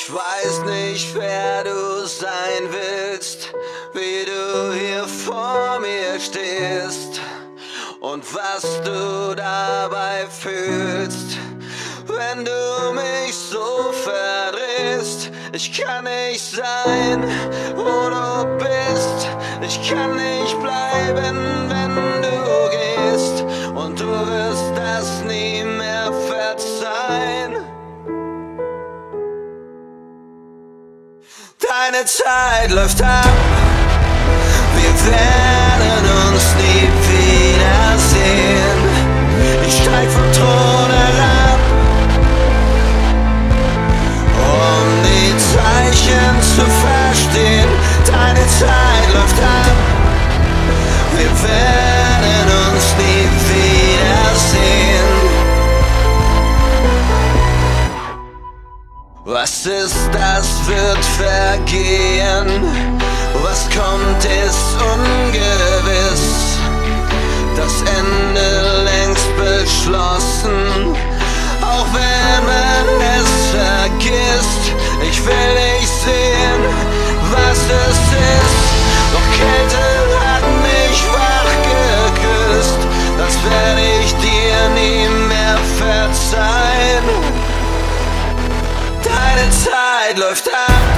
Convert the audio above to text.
Ich weiß nicht, wer du sein willst, wie du hier vor mir stehst und was du dabei fühlst, wenn du mich so verdrehst. Ich kann nicht sein, wo du bist, ich kann nicht bleiben, wenn du planet side left out. We've Was ist, das wird vergehen. Was kommt, ist ungewiss. Das Ende längst beschlossen. Auch wenn man es vergisst. Ich will nicht sehen, was es ist. Doch Kälte Zeit läuft ab.